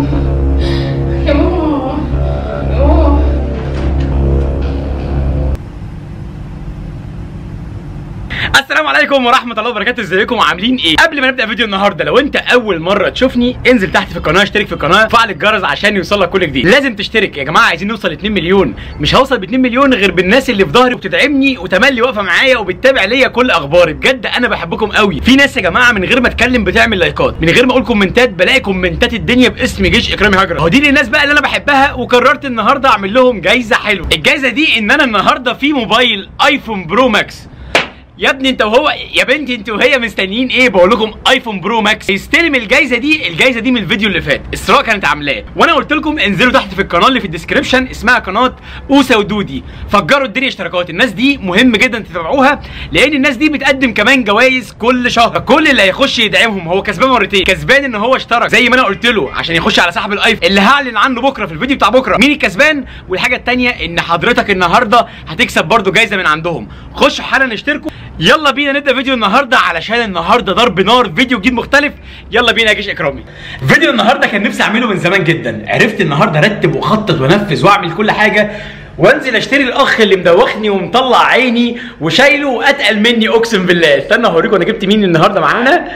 ماما السلام عليكم ورحمة الله وبركاته. ازيكم؟ عاملين إيه؟ قبل ما نبدأ فيديو النهارده لو انت أول مرة تشوفني انزل تحت في القناة اشترك في القناة وفعل الجرس عشان يوصلك كل جديد. لازم تشترك يا جماعة عايزين نوصل 2 مليون. مش هوصل ب 2 مليون غير بالناس اللي في ظهري وبتدعمني وتملي واقفة معايا وبتتابع ليا كل أخباري. بجد أنا بحبكم قوي. في ناس يا جماعة من غير ما أتكلم بتعمل لايكات. من غير ما أقول كومنتات بلاقي كومنتات الدنيا باسم جيش إكرامي هجرة. هو دي الناس بقى اللي أنا بحبها؟ وقررت النهارده أعمل لهم جايزة حلوة. الجايزة دي إن أنا النهارده في موبايل iPhone Pro Max يا ابني انت وهو يا بنتي انت وهي مستنيين إيه؟ بقول لكم iPhone Pro Max يستلم الجايزة دي الجايزة دي من الفيديو اللي فات. اسراء كانت عاملاه. وأنا قلت لكم انزلوا تحت في القناة اللي في ال description اسمها قناة أوسا ودودي. فجروا الدنيا اشتراكات. الناس دي مهم جدا تتابعوها لأن الناس دي بتقدم كمان جوائز كل شهر. كل اللي هيخش يدعمهم هو كسبان مرتين. كسبان إن هو اشترك. زي ما أنا قلت له عشان يخش على سحب ال iPhone اللي هعلن عنه بكرة في الفيديو بتاع بكرة. مين الكسبان؟ والحاجة الثانية إن حضرتك النهارده هتكسب برضو جايزة من عندهم. خشوا حالا اشتركوا. يلا بينا نبدأ فيديو النهارده علشان النهارده ضرب نار فيديو جديد مختلف. يلا بينا يا جيش إكرامي. فيديو النهارده كان نفسي أعمله من زمان جدا. عرفت النهارده أرتب وأخطط وأنفذ وأعمل كل حاجة وأنزل أشتري الأخ اللي مدوخني ومطلع عيني وشايله وأتقل مني أقسم بالله. استنى اوريكم أنا جبت مين النهارده معانا؟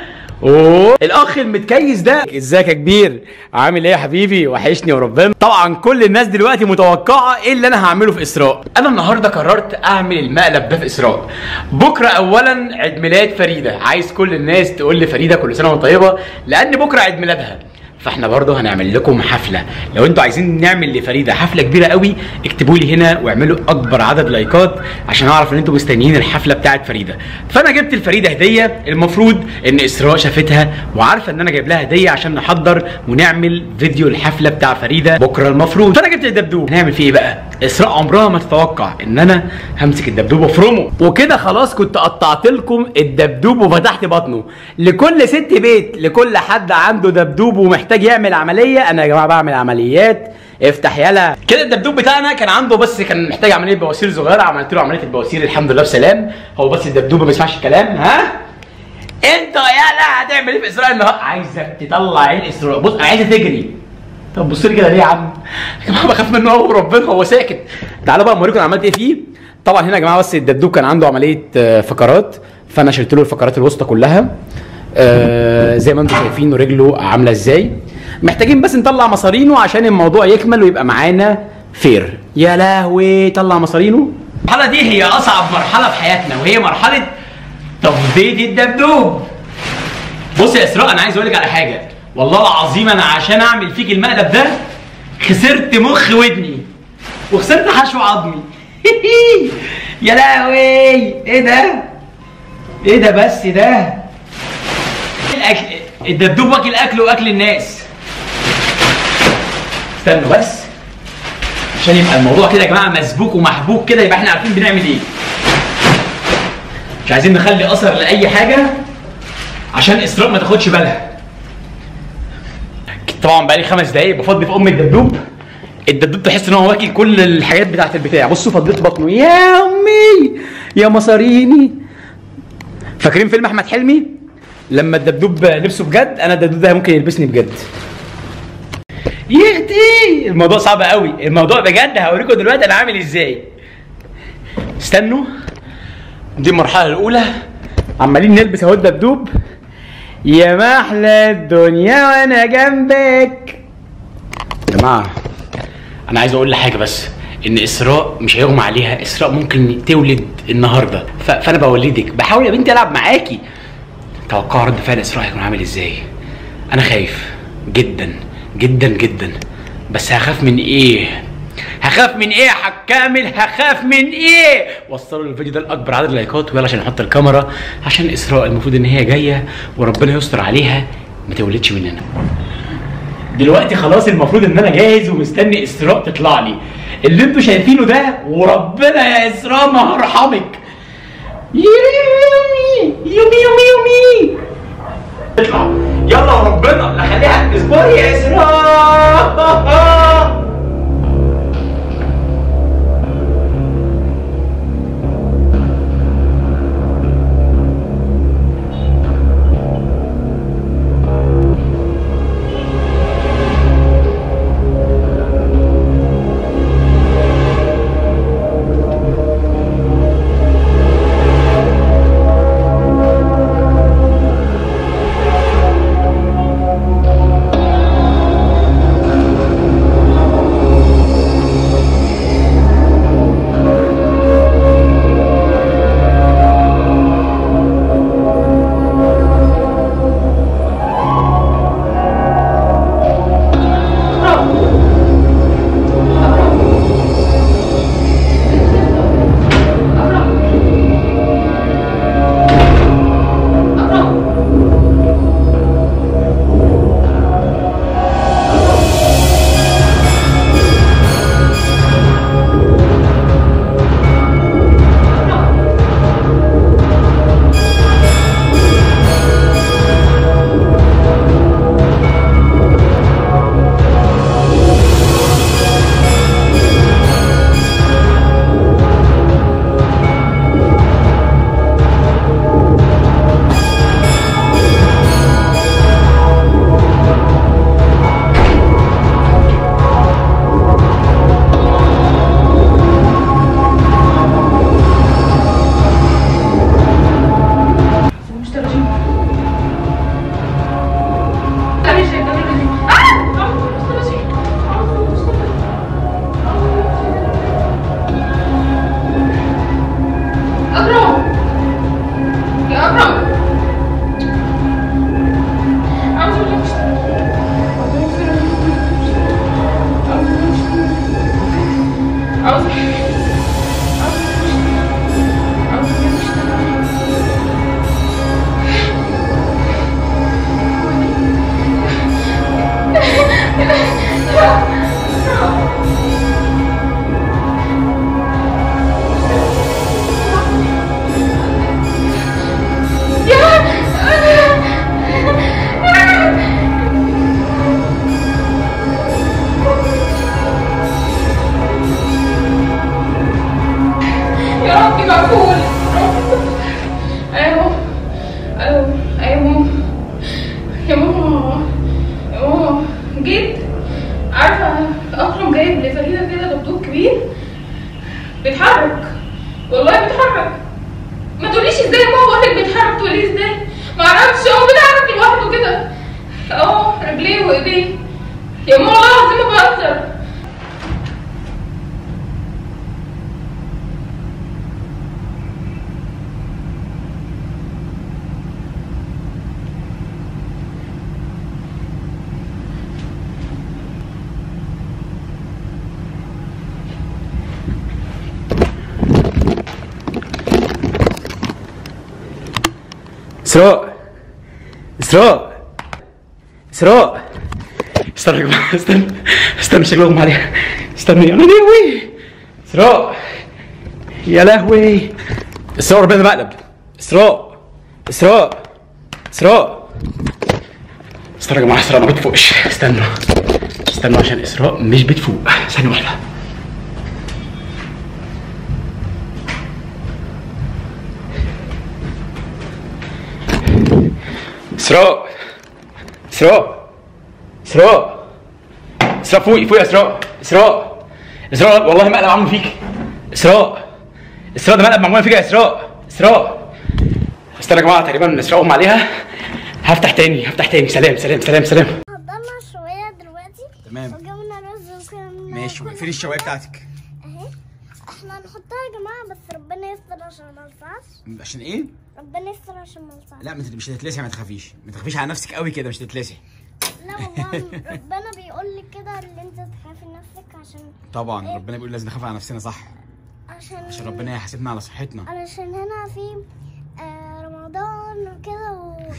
أوه. الأخ المتكيس ده. إزيك يا كبير؟ عامل إيه يا حبيبي؟ وحشني وربنا طبعا كل الناس دلوقتي متوقعة إيه اللي أنا هعمله في إسراء. أنا النهارده قررت أعمل المقلب ده في إسراء. بكرة اولا عيد ميلاد فريدة. عايز كل الناس تقول لي فريده كل سنة وأنت طيبة لأن بكرة عيد ميلادها. فاحنا برضه هنعمل لكم حفلة. لو أنتوا عايزين نعمل لفريدة حفلة كبيرة قوي اكتبوا لي هنا واعملوا أكبر عدد لايكات عشان أعرف إن أنتوا مستنيين الحفلة بتاعت فريدة. فأنا جبت لفريده هدية المفروض إن إسراء شافتها وعارفة إن أنا جايب لها هدية عشان نحضر ونعمل فيديو الحفلة بتاع فريدة بكرة المفروض. فأنا جبت الدبدوب. هنعمل فيه إيه بقى؟ إسراء عمرها ما تتوقع إن أنا همسك الدبدوب وافرمه وكده خلاص كنت قطعت لكم الدبدوب وفتحت بطنه. لكل ست بيت لكل حد عنده دبدوب ومحتاج يعمل عملية أنا يا جماعة بعمل عمليات. افتح يلا. كده الدبدوب بتاعنا كان عنده بس كان محتاج عملية بواسير صغيرة عملت له عملية البواسير الحمد لله بسلام. هو بس الدبدوب ما بيسمعش الكلام ها؟ انت يلا هتعمل إيه في إسراء النهارده عايزك تطلع عين إسراء. بص عايزة تجري. طب بص لي كده ليه يا عم؟ يا جماعة بخاف منه قوي وربنا هو ساكت. تعالوا بقى اوريكم أنا عملت إيه فيه؟ طبعا هنا يا جماعة بس الدبدوب كان عنده عملية آه، فقرات فأنا شلت له الفقرات الوسطى كلها. آه، زي ما أنتم شايفين رجله عاملة إزاي. محتاجين بس نطلع مصارينه عشان الموضوع يكمل ويبقى معانا فير. يا لهوي طلع مصارينه. المرحلة دي هي أصعب مرحلة في حياتنا وهي مرحلة تفضيض الدبدوب. بص يا إسراء أنا عايز أقول لك على حاجة. والله العظيم أنا عشان أعمل فيك المقلب ده خسرت مخ ودني وخسرت حشو عظمي. يا لهوي. إيه ده؟ إيه ده بس ده؟ الاكل الدبدوب واكل أكل وأكل الناس. استنوا بس. عشان يبقى الموضوع كده يا جماعة مسبوك ومحبوك كده يبقى إحنا عارفين بنعمل إيه. مش عايزين نخلي أثر لأي حاجة عشان إسراء ما تاخدش بالها. طبعا بقالي خمس دقايق بفضي في أم الدبدوب. الدبدوب تحس إن هو واكل كل الحاجات بتاعت البتاع. بصوا فضيت بطنه. يا أمي! يا مصاريني! فاكرين فيلم أحمد حلمي؟ لما الدبدوب لبسه بجد أنا الدبدوب ده ممكن يلبسني بجد. يهدي! الموضوع صعب قوي. الموضوع بجد هوريكم دلوقتي أنا عامل إزاي. استنوا دي المرحلة الأولى. عمالين نلبس أهو الدبدوب. يا محلى الدنيا وأنا جنبك. يا جماعة أنا عايز أقول لحاجة بس إن إسراء مش هيغمى عليها. إسراء ممكن تولد النهارده. ف... فأنا بولدك بحاول يا بنتي ألعب معاكي. توقعوا رد فعل إسراء هيكون عامل إزاي؟ أنا خايف جدا جدا جدا. بس هخاف من إيه؟ هخاف من إيه؟ يا حاج كامل هخاف من إيه؟ وصلوا الفيديو ده لاكبر عدد لايكات ويلا عشان نحط الكاميرا عشان إسراء المفروض إن هي جاية وربنا يستر عليها ما تولدش مننا. دلوقتي خلاص المفروض إن أنا جاهز ومستني إسراء تطلع لي. اللي أنتوا شايفينه ده وربنا يا إسراء ما هرحمك. يومي يومي يومي يومي. اطلع يلا وربنا لا خليها اصبري يا إسراء. جايب لفريدة كده دبدوب كبير؟ بيتحرك. والله بيتحرك. ما تقوليش إزاي يا ماما بقولك بيتحرك تقولي إزاي؟ معرفش هو بيتحرك لوحده كده. أهو رجليه وإيديه. يا ماما والله العظيم ما بهزر. اسراء اسراء اسراء استنى يا جماعة استنى استنى شكلي اغمى عليها استنى يا لهوي اسراء يا لهوي اسراء ربنا مقلب اسراء اسراء اسراء استنى يا جماعة اسراء ما بتفوقش استنوا استنوا عشان اسراء مش بتفوق ثانية واحدة اسراء اسراء اسراء اسراء فوقي فوقي يا اسراء اسراء اسراء والله مقلب عامل فيك. اسراء اسراء ده مقلب معمول فيك يا اسراء اسراء استنى يا جماعة تقريبا اسراء اغمى عليها. هفتح تاني هفتح تاني. سلام سلام سلام سلام. حضرنا شوية دلوقتي. تمام. وجبنا رز وكنا ماشي فين الشواية بتاعتك. أهي. إحنا هنحطها يا جماعة بس عشان ما عشان إيه؟ ربنا يستر عشان ما نلسعش لا مش هتتلسع ما تخافيش. ما تخافيش على نفسك قوي كده مش هتتلسع لا والله ربنا بيقول لك كده ان انت تخافي نفسك عشان طبعا ربنا بيقول لازم نخاف على نفسنا صح؟ عشان عشان ربنا يحاسبنا على صحتنا. علشان هنا في آه رمضان وكده و...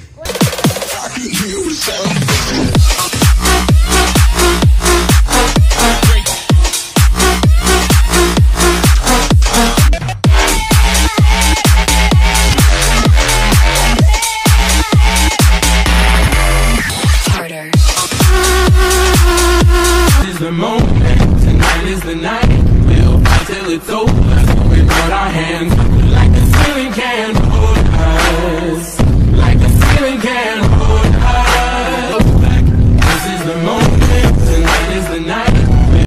is the moment, tonight is the night. We'll fight till it's over. We put our hands like a ceiling can hold us, like a ceiling can